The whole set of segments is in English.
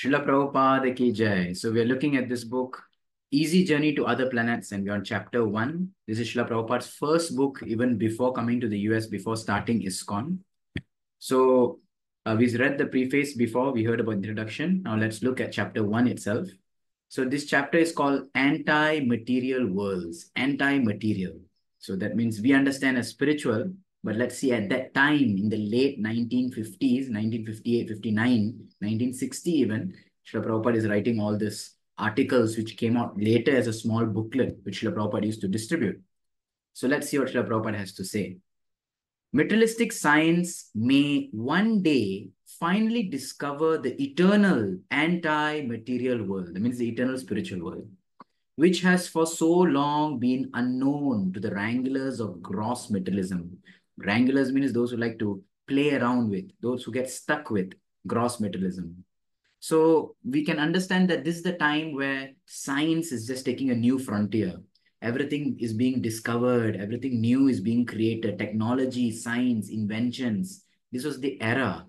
Srila Prabhupada ki jai. So we're looking at this book, Easy Journey to Other Planets, and we're on chapter one. This is Srila Prabhupada's first book, even before coming to the US, before starting ISKCON. So uh, we read the preface before, we heard about the introduction. Now let's look at chapter one itself. So this chapter is called Anti-Material Worlds, Anti-Material. So that means we understand as spiritual, but let's see at that time in the late 1950s, 1958, 59, 1960 even, Srila Prabhupada is writing all these articles which came out later as a small booklet which Srila Prabhupada used to distribute. So let's see what Srila Prabhupada has to say. Materialistic science may one day finally discover the eternal anti-material world, that means the eternal spiritual world, which has for so long been unknown to the wranglers of gross materialism. Wranglers means those who like to play around with, those who get stuck with gross materialism. So we can understand that this is the time where science is just taking a new frontier everything is being discovered, everything new is being created, technology, science, inventions. This was the era.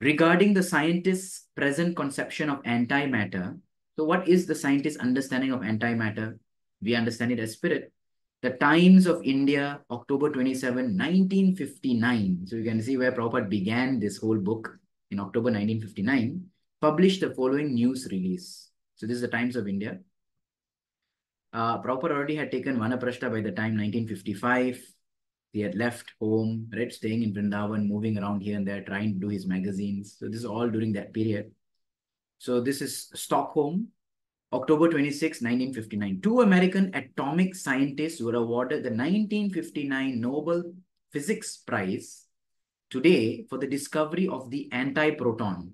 Regarding the scientist's present conception of antimatter, so what is the scientist's understanding of antimatter? We understand it as spirit. The Times of India, October 27, 1959. So you can see where Prabhupada began this whole book in October 1959, published the following news release. So this is the Times of India. Uh, Prabhupada already had taken Vanaprastha by the time 1955. He had left home, right, staying in Vrindavan, moving around here and there, trying to do his magazines. So this is all during that period. So this is Stockholm, October 26, 1959. Two American atomic scientists were awarded the 1959 Nobel Physics Prize today for the discovery of the antiproton.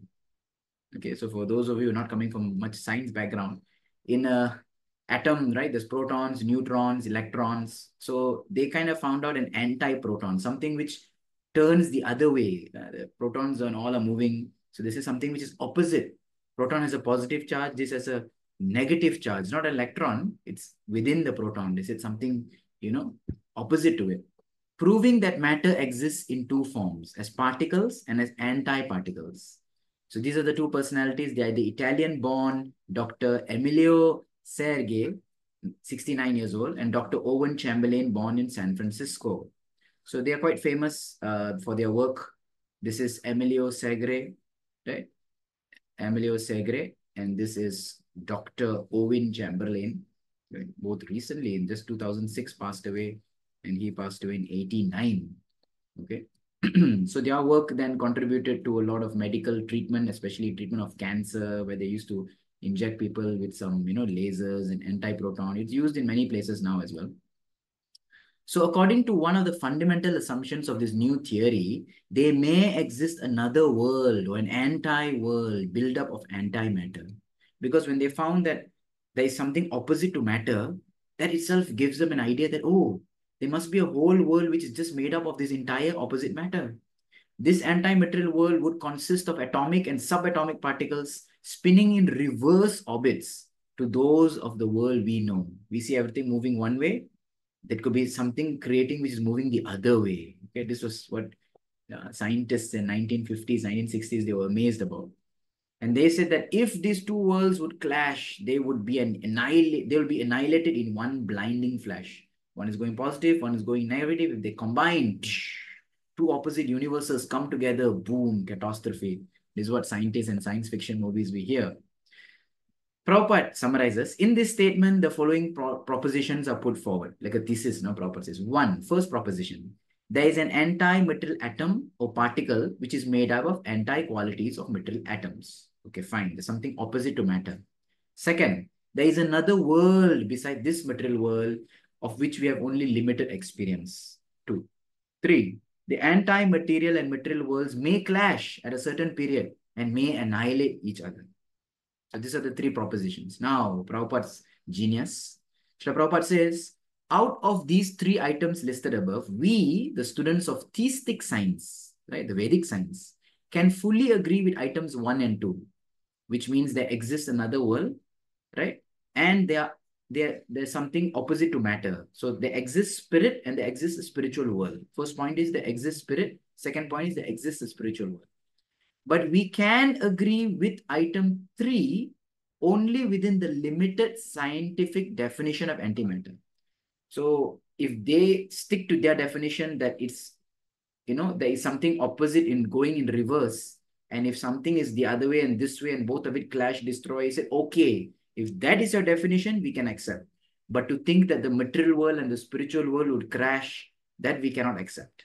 Okay, so for those of you not coming from much science background, in a atom, right? There's protons, neutrons, electrons. So they kind of found out an anti-proton, something which turns the other way. Uh, the protons and all are moving. So this is something which is opposite. Proton has a positive charge. This has a negative charge, not electron. It's within the proton. This is something, you know, opposite to it. Proving that matter exists in two forms, as particles and as anti-particles. So these are the two personalities. They are the Italian-born Dr. Emilio Segre, 69 years old, and Dr. Owen Chamberlain, born in San Francisco. So they are quite famous uh, for their work. This is Emilio Segre, right? Emilio Segre, and this is Dr. Owen Chamberlain, both recently in just 2006 passed away, and he passed away in 89. Okay. so their work then contributed to a lot of medical treatment, especially treatment of cancer, where they used to inject people with some, you know, lasers and anti-proton. It's used in many places now as well. So according to one of the fundamental assumptions of this new theory, there may exist another world or an anti-world build-up of antimatter. Because when they found that there is something opposite to matter, that itself gives them an idea that, oh, there must be a whole world which is just made up of this entire opposite matter. This antimaterial world would consist of atomic and subatomic particles spinning in reverse orbits to those of the world we know. We see everything moving one way. That could be something creating which is moving the other way. Okay, this was what uh, scientists in 1950s, 1960s, they were amazed about. And they said that if these two worlds would clash, they would be an annihilate, they will be annihilated in one blinding flash. One is going positive, one is going negative. If they combine, two opposite universes come together, boom, catastrophe. This is what scientists and science fiction movies we hear. Prabhupada summarizes, in this statement, the following pro propositions are put forward, like a thesis, no, says. One, first proposition, there is an anti-material atom or particle which is made up of anti-qualities of material atoms. Okay, fine. There's something opposite to matter. Second, there is another world beside this material world of which we have only limited experience. Two. Three, the anti-material and material worlds may clash at a certain period and may annihilate each other. So these are the three propositions. Now, Prabhupada's genius. Srila Prabhupada says, out of these three items listed above, we, the students of theistic science, right, the Vedic science, can fully agree with items one and two, which means there exists another world, right? And there there, there's something opposite to matter. So there exists spirit and there exists a spiritual world. First point is there exists spirit. Second point is there exists a spiritual world. But we can agree with item three only within the limited scientific definition of antimatter. So if they stick to their definition that it's, you know, there is something opposite in going in reverse, and if something is the other way and this way and both of it clash, destroy, you say, okay, if that is your definition, we can accept. But to think that the material world and the spiritual world would crash, that we cannot accept.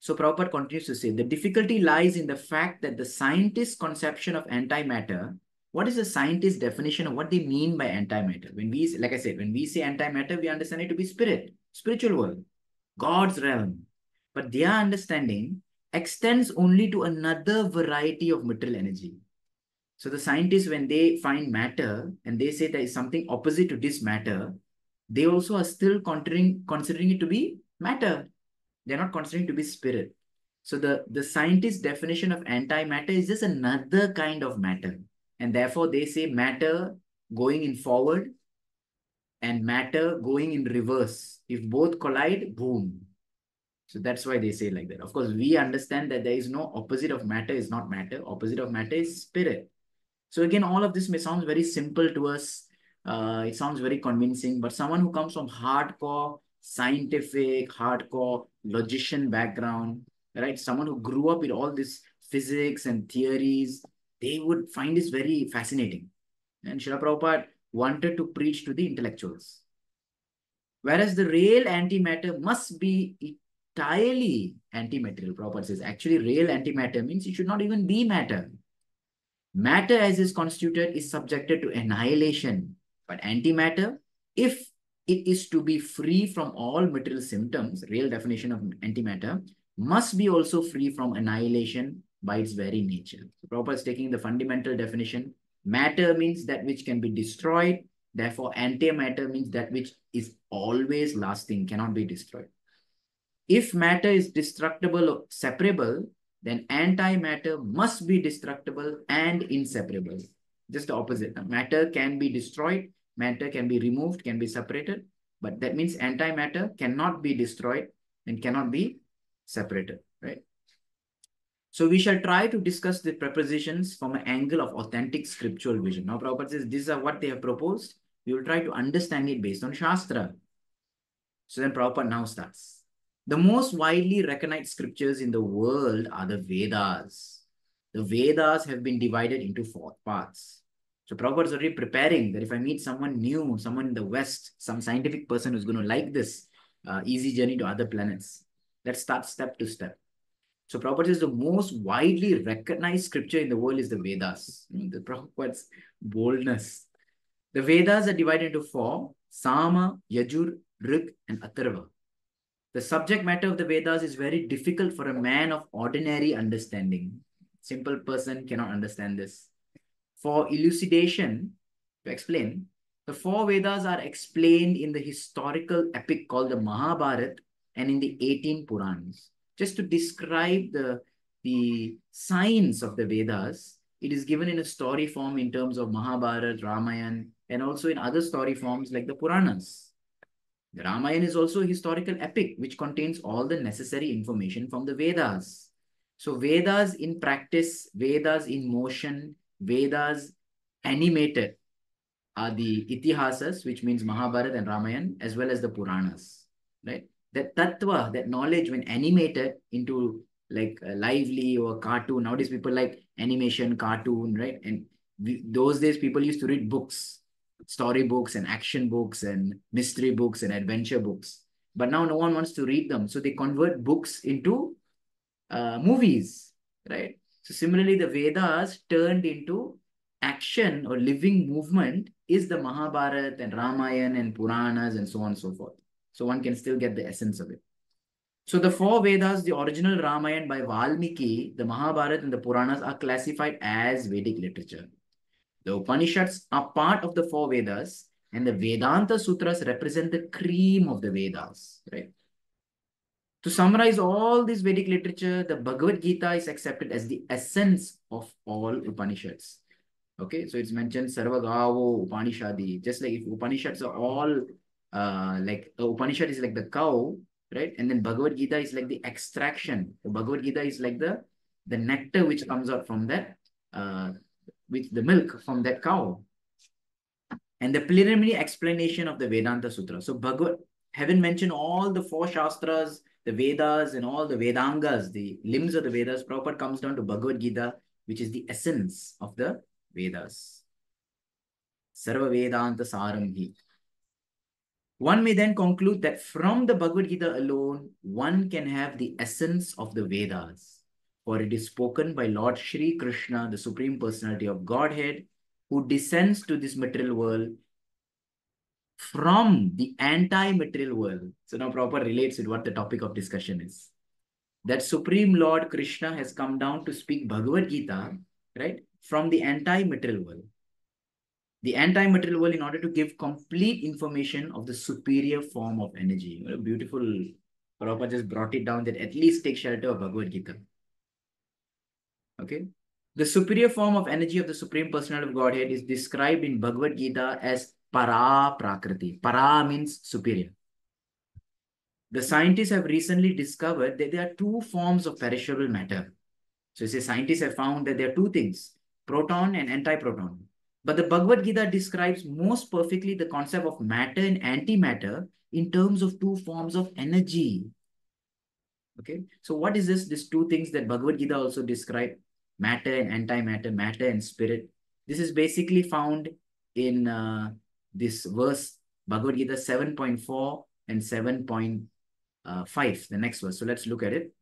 So Prabhupada continues to say, the difficulty lies in the fact that the scientist's conception of antimatter, what is the scientist's definition of what they mean by antimatter? When we, like I said, when we say antimatter, we understand it to be spirit, spiritual world, God's realm. But their understanding extends only to another variety of material energy. So the scientists, when they find matter and they say there is something opposite to this matter, they also are still considering, considering it to be matter. They're not considering to be spirit. So the, the scientist's definition of antimatter is just another kind of matter. And therefore they say matter going in forward and matter going in reverse. If both collide, boom. So that's why they say like that. Of course, we understand that there is no opposite of matter is not matter. Opposite of matter is spirit. So again, all of this may sound very simple to us. Uh, it sounds very convincing, but someone who comes from hardcore scientific, hardcore logician background, right? Someone who grew up with all this physics and theories, they would find this very fascinating. And Srila Prabhupada wanted to preach to the intellectuals. Whereas the real antimatter must be entirely antimaterial. Says, actually real antimatter means it should not even be matter. Matter as is constituted is subjected to annihilation. But antimatter, if it is to be free from all material symptoms, real definition of antimatter, must be also free from annihilation by its very nature. So Prabhupada is taking the fundamental definition. Matter means that which can be destroyed. Therefore, antimatter means that which is always lasting, cannot be destroyed. If matter is destructible or separable, then antimatter must be destructible and inseparable. Just the opposite. Matter can be destroyed matter can be removed, can be separated, but that means antimatter cannot be destroyed and cannot be separated, right? So we shall try to discuss the prepositions from an angle of authentic scriptural vision. Now Prabhupada says these are what they have proposed. We will try to understand it based on Shastra. So then Prabhupada now starts. The most widely recognized scriptures in the world are the Vedas. The Vedas have been divided into four parts. So Prabhupada is already preparing that if I meet someone new, someone in the West, some scientific person who's going to like this uh, easy journey to other planets, let's start step to step. So Prabhupada says the most widely recognized scripture in the world is the Vedas. The Prabhupada's boldness. The Vedas are divided into four, Sama, Yajur, Rig, and Atharva. The subject matter of the Vedas is very difficult for a man of ordinary understanding. Simple person cannot understand this. For elucidation, to explain, the four Vedas are explained in the historical epic called the Mahabharata and in the 18 Puranas. Just to describe the, the science of the Vedas, it is given in a story form in terms of Mahabharata, Ramayana, and also in other story forms like the Puranas. The Ramayana is also a historical epic which contains all the necessary information from the Vedas. So Vedas in practice, Vedas in motion, Vedas animated are the Itihasas, which means Mahabharata and Ramayana, as well as the Puranas, right? That tattva, that knowledge, when animated into like lively or cartoon, nowadays people like animation, cartoon, right? And we, those days people used to read books, story books and action books and mystery books and adventure books. But now no one wants to read them. So they convert books into uh, movies, right? So similarly, the Vedas turned into action or living movement is the Mahabharata and Ramayana and Puranas and so on and so forth. So one can still get the essence of it. So the four Vedas, the original Ramayana by Valmiki, the Mahabharata and the Puranas are classified as Vedic literature. The Upanishads are part of the four Vedas and the Vedanta Sutras represent the cream of the Vedas, right? To summarize all this Vedic literature, the Bhagavad Gita is accepted as the essence of all Upanishads. Okay, so it's mentioned Sarvagavo Upanishadi. Just like if Upanishads are all uh, like the Upanishad is like the cow, right? And then Bhagavad Gita is like the extraction. The Bhagavad Gita is like the the nectar which comes out from that, uh, with the milk from that cow. And the preliminary explanation of the Vedanta Sutra. So Bhagavad, having mentioned all the four Shastras, the Vedas and all the Vedangas, the limbs of the Vedas, Prabhupada comes down to Bhagavad Gita, which is the essence of the Vedas. Sarva Vedanta Saramhi. One may then conclude that from the Bhagavad Gita alone, one can have the essence of the Vedas. For it is spoken by Lord Shri Krishna, the Supreme Personality of Godhead, who descends to this material world from the anti-material world. So now Prabhupada relates with what the topic of discussion is. That Supreme Lord Krishna has come down to speak Bhagavad Gita, right, from the anti-material world. The anti-material world in order to give complete information of the superior form of energy. What a beautiful, Prabhupada just brought it down that at least take shelter of Bhagavad Gita. Okay. The superior form of energy of the Supreme Personality of Godhead is described in Bhagavad Gita as Para Prakriti. Para means superior. The scientists have recently discovered that there are two forms of perishable matter. So, say scientists have found that there are two things, proton and antiproton. But the Bhagavad Gita describes most perfectly the concept of matter and antimatter in terms of two forms of energy. Okay, so what is this? These two things that Bhagavad Gita also describe matter and antimatter, matter and spirit. This is basically found in uh, this verse, Bhagavad Gita 7.4 and 7.5, the next verse. So let's look at it.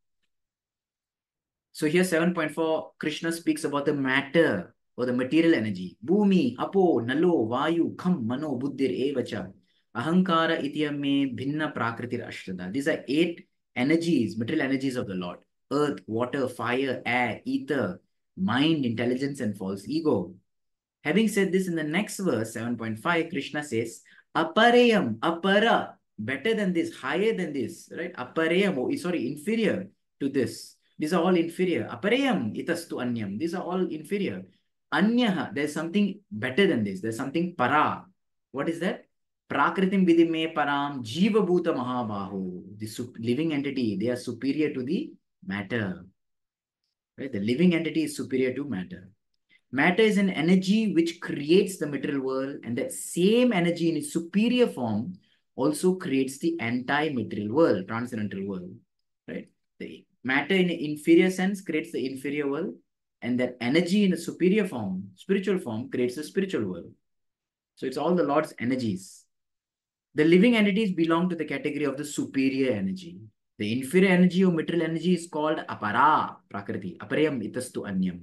So here 7.4, Krishna speaks about the matter or the material energy. Bhumi, Apo, Nalo, Vayu, Kham, Mano, Buddhir, Evacha, Ahankara, Ityame, Bhinna, Prakritir, Ashtada. These are eight energies, material energies of the Lord. Earth, water, fire, air, ether, mind, intelligence, and false ego. Having said this in the next verse, 7.5, Krishna says, Aparayam, apara, better than this, higher than this, right? Aparayam, oh, sorry, inferior to this. These are all inferior. Aparayam, itastu anyam. These are all inferior. Anyaha, there's something better than this. There's something para. What is that? Prakritim vidime param jiva bhuta mahabahu. The living entity, they are superior to the matter. Right? The living entity is superior to matter. Matter is an energy which creates the material world, and that same energy in its superior form also creates the anti-material world, transcendental world. Right? The matter in an inferior sense creates the inferior world, and that energy in a superior form, spiritual form, creates the spiritual world. So it's all the Lord's energies. The living entities belong to the category of the superior energy. The inferior energy or material energy is called apara, prakriti, aparayam itastu anyam.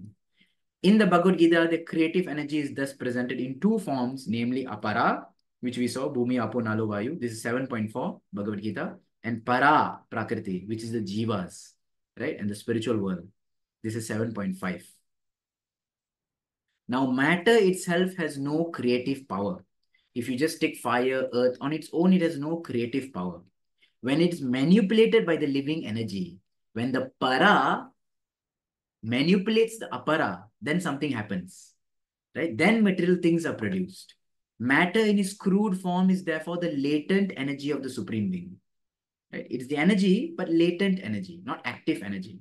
In the Bhagavad Gita, the creative energy is thus presented in two forms, namely apara, which we saw, bhumi, apo, nalo, vayu. This is 7.4, Bhagavad Gita. And para, prakriti, which is the jivas, right? And the spiritual world. This is 7.5. Now, matter itself has no creative power. If you just take fire, earth, on its own, it has no creative power. When it's manipulated by the living energy, when the para manipulates the apara, then something happens. Right? Then material things are produced. Matter in its crude form is therefore the latent energy of the Supreme Being. Right? It's the energy, but latent energy, not active energy.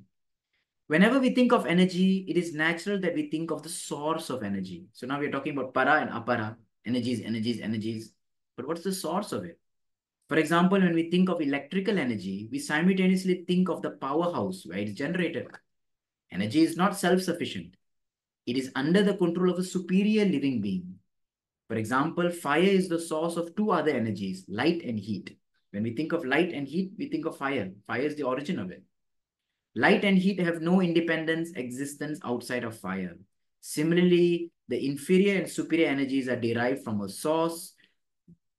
Whenever we think of energy, it is natural that we think of the source of energy. So now we're talking about para and apara, energies, energies, energies. But what's the source of it? For example, when we think of electrical energy, we simultaneously think of the powerhouse where it's generated. Energy is not self-sufficient. It is under the control of a superior living being. For example, fire is the source of two other energies, light and heat. When we think of light and heat, we think of fire. Fire is the origin of it. Light and heat have no independence existence outside of fire. Similarly, the inferior and superior energies are derived from a source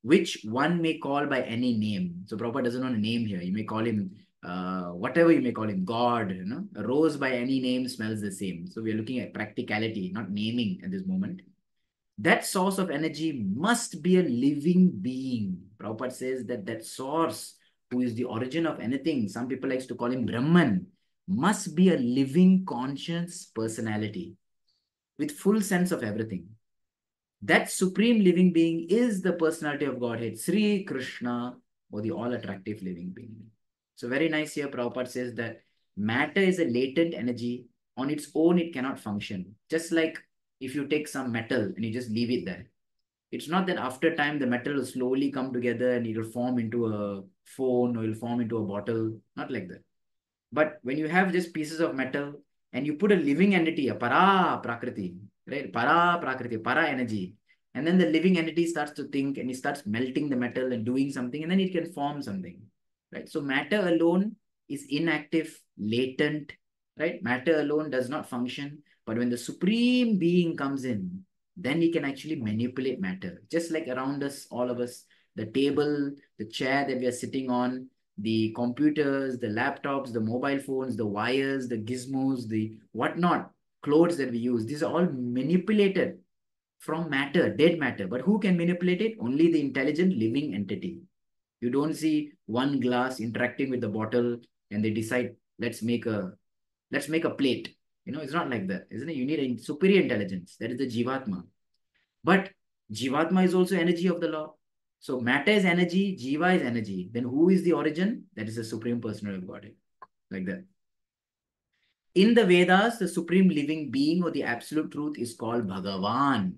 which one may call by any name. So Prabhupada doesn't want a name here. You may call him uh, whatever you may call him, God, you know, a rose by any name smells the same. So we are looking at practicality, not naming at this moment. That source of energy must be a living being. Prabhupada says that that source, who is the origin of anything, some people likes to call him Brahman, must be a living conscious personality with full sense of everything. That supreme living being is the personality of Godhead, Sri Krishna, or the all-attractive living being. So very nice here, Prabhupada says that matter is a latent energy on its own, it cannot function. Just like if you take some metal and you just leave it there. It's not that after time the metal will slowly come together and it will form into a phone or it will form into a bottle. Not like that. But when you have just pieces of metal and you put a living entity, a para prakriti, right? Para prakriti, para energy. And then the living entity starts to think and it starts melting the metal and doing something, and then it can form something. Right. So matter alone is inactive, latent, right? Matter alone does not function. But when the supreme being comes in, then he can actually manipulate matter. Just like around us, all of us, the table, the chair that we are sitting on, the computers, the laptops, the mobile phones, the wires, the gizmos, the whatnot, clothes that we use, these are all manipulated from matter, dead matter. But who can manipulate it? Only the intelligent living entity. You don't see one glass interacting with the bottle and they decide, let's make a let's make a plate. You know, it's not like that, isn't it? You need a superior intelligence. That is the Jivatma. But Jivatma is also energy of the law. So matter is energy, Jiva is energy. Then who is the origin? That is the Supreme Personality of Godhead. Like that. In the Vedas, the supreme living being or the absolute truth is called Bhagavan.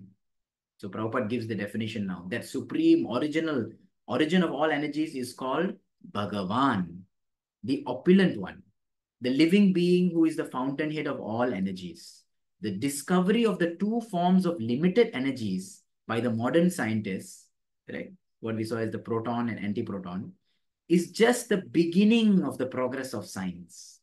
So Prabhupada gives the definition now. That supreme original origin of all energies is called Bhagavan, the opulent one, the living being who is the fountainhead of all energies. The discovery of the two forms of limited energies by the modern scientists, right? What we saw as the proton and antiproton, is just the beginning of the progress of science.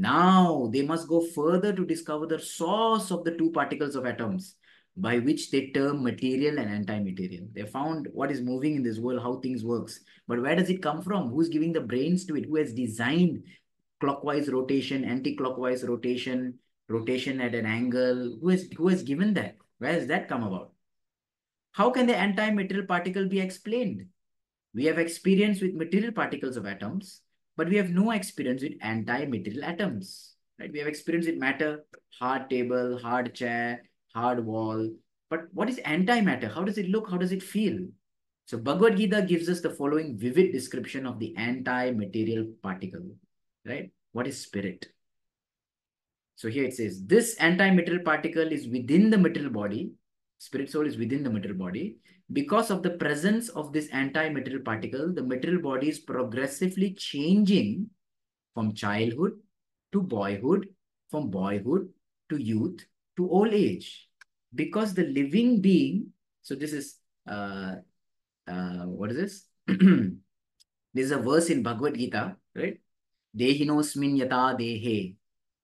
Now they must go further to discover the source of the two particles of atoms by which they term material and anti-material. They found what is moving in this world, how things works. But where does it come from? Who's giving the brains to it? Who has designed clockwise rotation, anti-clockwise rotation, rotation at an angle? Who has, who has given that? Where has that come about? How can the anti-material particle be explained? We have experience with material particles of atoms, but we have no experience with anti-material atoms. Right? We have experience with matter, hard table, hard chair, hard wall. But what is antimatter? How does it look? How does it feel? So Bhagavad Gita gives us the following vivid description of the anti-material particle. Right? What is spirit? So here it says, this anti-material particle is within the material body. Spirit soul is within the material body. Because of the presence of this anti-material particle, the material body is progressively changing from childhood to boyhood, from boyhood to youth to old age. Because the living being, so this is, uh, uh, what is this? this is a verse in Bhagavad Gita, right? Dehinosmin yata dehe,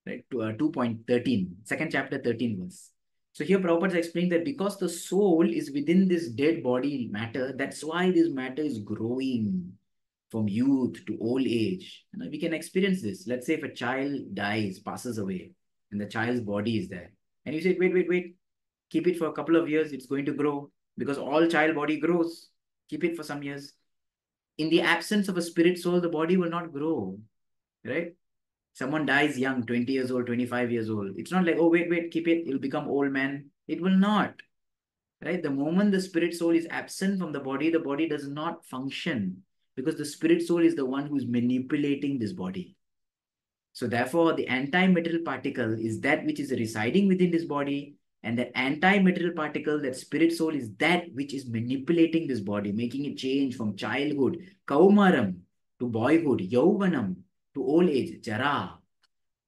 right? To, uh, 2.13, second chapter, 13 verse. So here Prabhupada is explaining that because the soul is within this dead body matter, that's why this matter is growing from youth to old age. And we can experience this. Let's say if a child dies, passes away, and the child's body is there. And you say, wait, wait, wait, keep it for a couple of years, it's going to grow because all child body grows. Keep it for some years. In the absence of a spirit soul, the body will not grow, right? Someone dies young, 20 years old, 25 years old. It's not like, oh, wait, wait, keep it, it'll become old man. It will not. Right? The moment the spirit soul is absent from the body, the body does not function because the spirit soul is the one who's manipulating this body. So therefore, the anti-material particle is that which is residing within this body, and the anti-material particle, that spirit soul, is that which is manipulating this body, making it change from childhood, kaumaram, to boyhood, yauvanam, to old age, jara,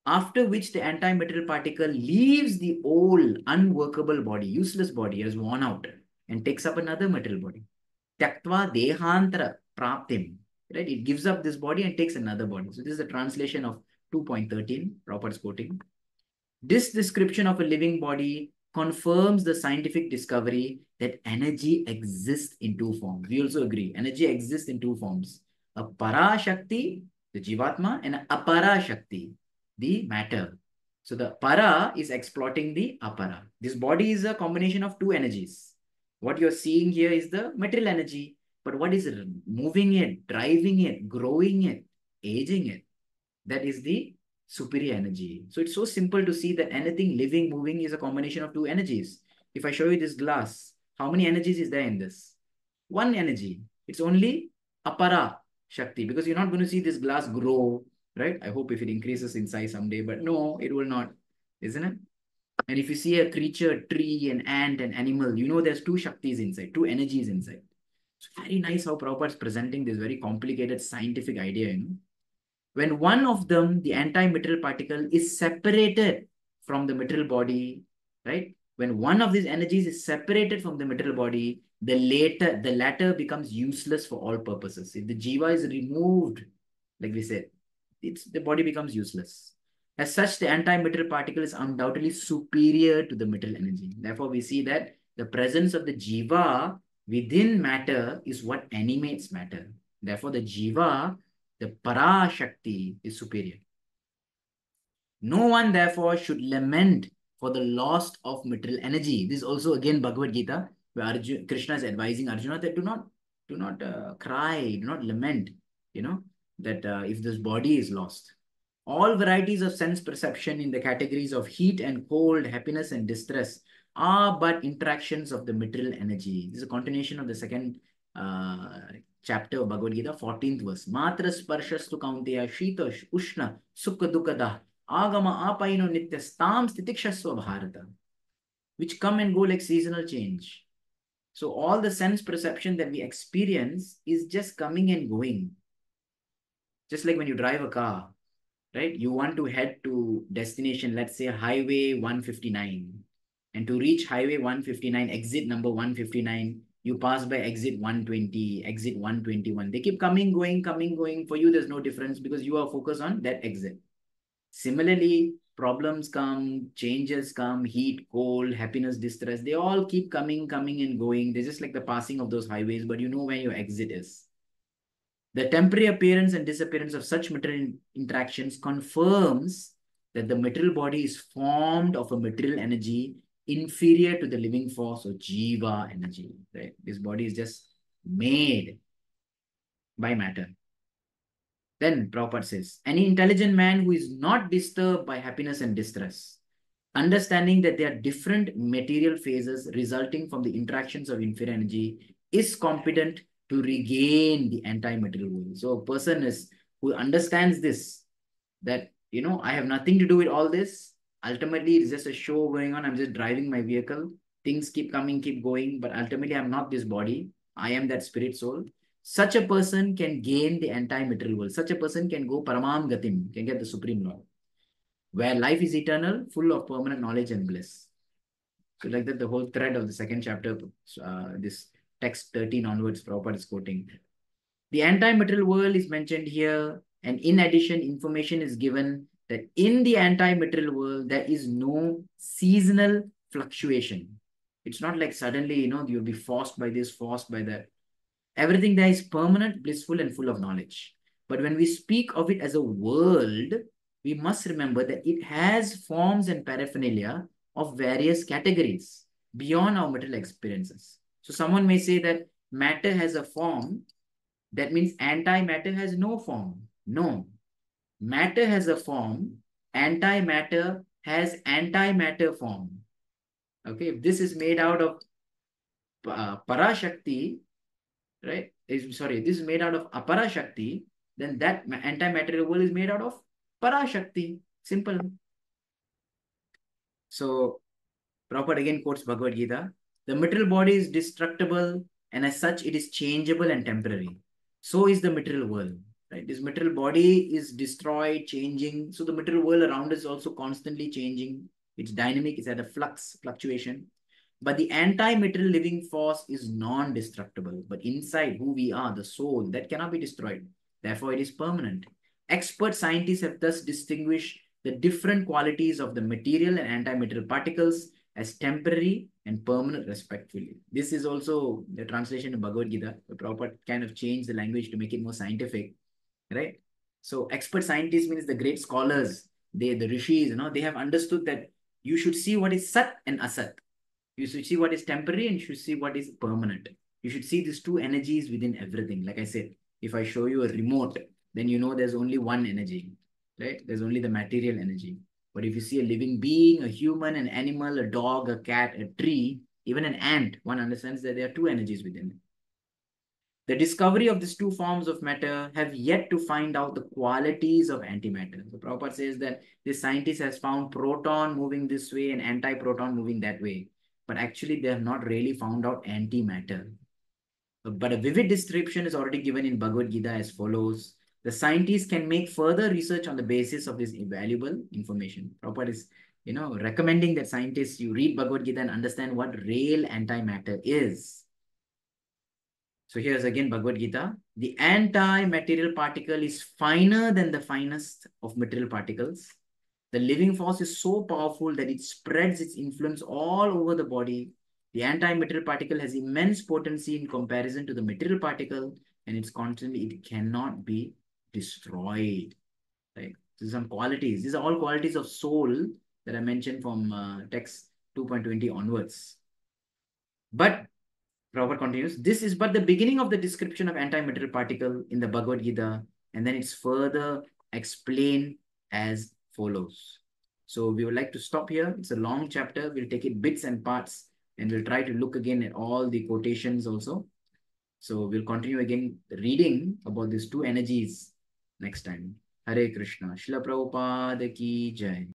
after which the anti-material particle leaves the old, unworkable body, useless body, has worn out, and takes up another material body. Tyaktva dehantara praptim. Right? It gives up this body and takes another body. So this is the translation of 2.13, Prabhupada's quoting. This description of a living body confirms the scientific discovery that energy exists in two forms. We also agree. Energy exists in two forms. A para-shakti the Jivatma, and Apara Shakti, the matter. So the Para is exploiting the Apara. This body is a combination of two energies. What you're seeing here is the material energy, but what is moving it, driving it, growing it, aging it? That is the superior energy. So it's so simple to see that anything living, moving is a combination of two energies. If I show you this glass, how many energies is there in this? One energy. It's only apara, Shakti because you're not going to see this glass grow, right? I hope if it increases in size someday, but no, it will not. isn't it? And if you see a creature, tree, an ant, an animal, you know there's two Shaktis inside, two energies inside. It's very nice how Prabhupada's presenting this very complicated scientific idea, you know. When one of them, the anti-material particle, is separated from the material body, right? When one of these energies is separated from the material body, the later the latter becomes useless for all purposes. If the jiva is removed, like we said, it's the body becomes useless. As such, the anti-material particle is undoubtedly superior to the material energy. Therefore, we see that the presence of the jiva within matter is what animates matter. Therefore, the jiva, the para shakti, is superior. No one, therefore, should lament for the loss of material energy. This is also again Bhagavad Gita, where Arjuna, Krishna is advising Arjuna that do not, do not uh, cry, do not lament, you know, that uh, if this body is lost. All varieties of sense perception in the categories of heat and cold, happiness and distress are but interactions of the material energy. This is a continuation of the second uh, chapter of Bhagavad Gita, 14th verse. Matra sparshastu kaunteya shita ushna sukha dukada agama apaino nityastam stitikshasva bharata. Which come and go like seasonal change. So all the sense perception that we experience is just coming and going. Just like when you drive a car, right? You want to head to destination, let's say highway 159. And to reach highway 159, exit number 159, you pass by exit 120, exit 121. They keep coming, going, coming, going. For you, there's no difference because you are focused on that exit. Similarly, problems come, changes come, heat, cold, happiness, distress. They all keep coming, coming and going. They're just like the passing of those highways, but you know where your exit is. The temporary appearance and disappearance of such material interactions confirms that the material body is formed of a material energy inferior to the living force or jiva energy. Right? This body is just made by matter. Then Prabhupada says, any intelligent man who is not disturbed by happiness and distress, understanding that there are different material phases resulting from the interactions of inferior energy, is competent to regain the anti-material world. So a person is who understands this, that, you know, I have nothing to do with all this. Ultimately, it's just a show going on. I'm just driving my vehicle. Things keep coming, keep going. But ultimately, I'm not this body. I am that spirit soul. Such a person can gain the anti-material world. Such a person can go Paramam Gatim, can get the Supreme Lord, where life is eternal, full of permanent knowledge and bliss. So like that, the whole thread of the second chapter, uh, this text 13 onwards, Prabhupada is quoting. The anti-material world is mentioned here, and in addition, information is given that in the anti-material world, there is no seasonal fluctuation. It's not like suddenly, you know, you'll be forced by this, forced by that. Everything there is permanent, blissful, and full of knowledge. But when we speak of it as a world, we must remember that it has forms and paraphernalia of various categories beyond our material experiences. So someone may say that matter has a form. That means antimatter has no form. No. Matter has a form. Antimatter has antimatter form. Okay, if this is made out of uh, Parashakti, right? Is sorry, this is made out of Aparashakti, then that antimaterial world is made out of Parashakti. Simple. So, Prabhupada again quotes Bhagavad Gita. The material body is destructible and as such it is changeable and temporary. So is the material world. Right? This material body is destroyed, changing. So the material world around us is also constantly changing. It's dynamic, it's at a flux, fluctuation. But the anti-material living force is non-destructible. But inside who we are, the soul, that cannot be destroyed. Therefore, it is permanent. Expert scientists have thus distinguished the different qualities of the material and anti-material particles as temporary and permanent respectively. This is also the translation of Bhagavad Gita. The Prabhupada kind of changed the language to make it more scientific, right? So expert scientists means the great scholars, they, the rishis, you know, they have understood that you should see what is sat and asat. You should see what is temporary and you should see what is permanent. You should see these two energies within everything. Like I said, if I show you a remote, then you know there's only one energy, right? There's only the material energy. But if you see a living being, a human, an animal, a dog, a cat, a tree, even an ant, one understands that there are two energies within it. The discovery of these two forms of matter have yet to find out the qualities of antimatter. The Prabhupada says that this scientist has found proton moving this way and anti-proton moving that way. But actually, they have not really found out antimatter. But a vivid description is already given in Bhagavad Gita as follows. The scientists can make further research on the basis of this invaluable information. Prabhupada is, you know, recommending that scientists, you read Bhagavad Gita and understand what real antimatter is. So here's again Bhagavad Gita. The anti-material particle is finer than the finest of material particles. The living force is so powerful that it spreads its influence all over the body. The anti-material particle has immense potency in comparison to the material particle and it's constantly, it cannot be destroyed. Right? These are some qualities. These are all qualities of soul that I mentioned from uh, text 2.20 onwards. But Prabhupada continues, this is but the beginning of the description of antimaterial particle in the Bhagavad Gita, and then it's further explained as follows. So we would like to stop here. It's a long chapter. We'll take it bits and parts, and we'll try to look again at all the quotations also. So we'll continue again reading about these two energies next time. Hare Krishna. Srila Prabhupada ki jai.